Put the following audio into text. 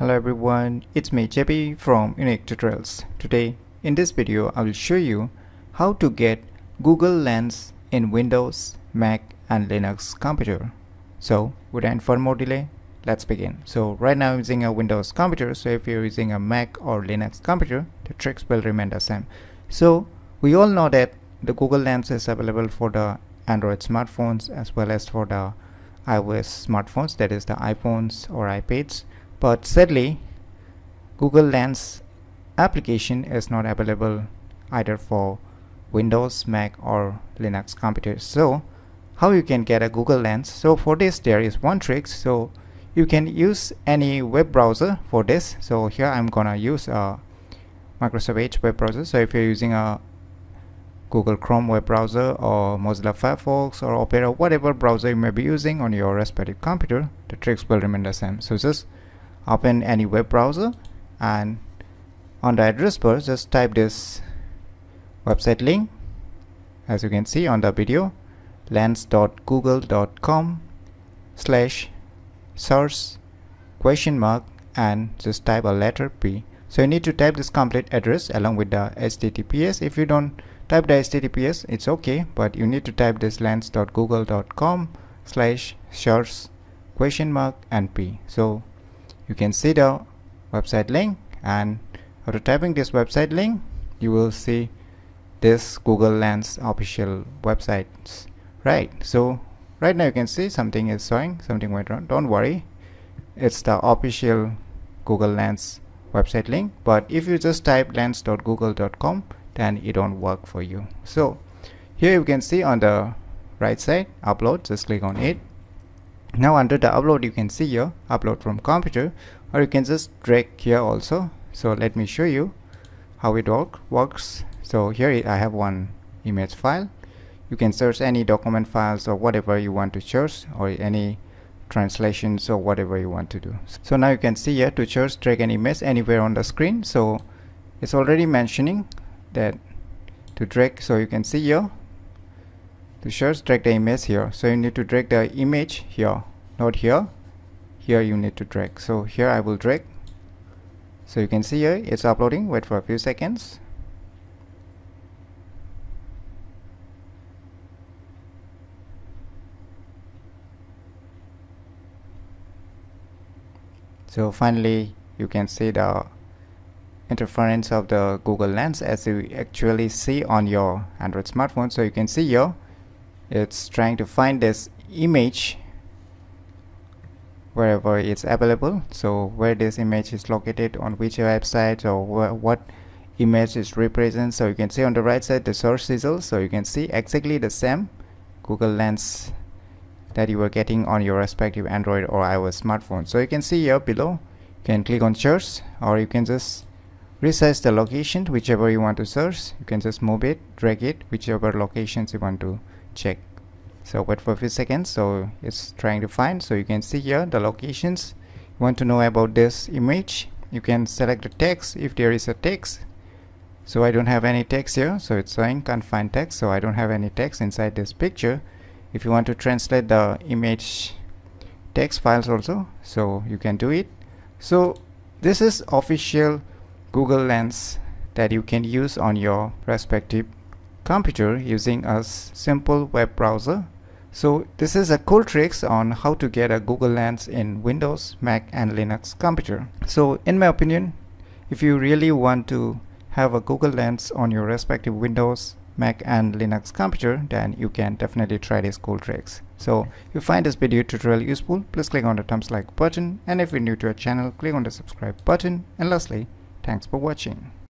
everyone, it's me JP from Unique Tutorials. Today in this video I will show you how to get Google Lens in Windows, Mac and Linux computer. So without further more delay, let's begin. So right now I'm using a Windows computer so if you're using a Mac or Linux computer the tricks will remain the same. So we all know that the Google Lens is available for the Android smartphones as well as for the iOS smartphones that is the iPhones or iPads but sadly Google Lens application is not available either for Windows, Mac or Linux computers. So how you can get a Google Lens? So for this there is one trick. So you can use any web browser for this. So here I'm gonna use a Microsoft Edge web browser. So if you're using a Google Chrome web browser or Mozilla Firefox or Opera whatever browser you may be using on your respective computer the tricks will remain the same. So just open any web browser and on the address bar just type this website link. As you can see on the video lens.google.com slash source question mark and just type a letter P. So you need to type this complete address along with the HTTPS if you don't type the HTTPS it's okay but you need to type this lens.google.com slash source question mark and P. So you can see the website link and after typing this website link you will see this Google Lens official websites right? So right now you can see something is showing something went wrong. Don't worry. It's the official Google Lens website link but if you just type lens.google.com then it don't work for you. So here you can see on the right side upload just click on it now under the upload you can see here upload from computer or you can just drag here also. So let me show you how it work, works. So here I have one image file. You can search any document files or whatever you want to search or any translations or whatever you want to do. So now you can see here to search drag an image anywhere on the screen. So it's already mentioning that to drag. So you can see here to search drag the image here. So you need to drag the image here. Not here. Here you need to drag. So here I will drag. So you can see here it's uploading. Wait for a few seconds. So finally you can see the interference of the Google Lens as you actually see on your Android smartphone. So you can see here it's trying to find this image wherever it's available. So where this image is located on which website or wh what image is represent so you can see on the right side the source result so you can see exactly the same Google Lens that you are getting on your respective Android or iOS smartphone. So you can see here below you can click on search or you can just resize the location whichever you want to search you can just move it drag it whichever locations you want to check. So wait for a few seconds. So it's trying to find. So you can see here the locations. You want to know about this image? You can select the text if there is a text. So I don't have any text here. So it's saying can't find text. So I don't have any text inside this picture. If you want to translate the image text files also so you can do it. So this is official Google Lens that you can use on your respective computer using a simple web browser so this is a cool tricks on how to get a Google Lens in Windows, Mac and Linux computer. So in my opinion, if you really want to have a Google Lens on your respective Windows, Mac and Linux computer, then you can definitely try these cool tricks. So if you find this video tutorial useful, please click on the thumbs like button and if you're new to our channel, click on the subscribe button and lastly, thanks for watching.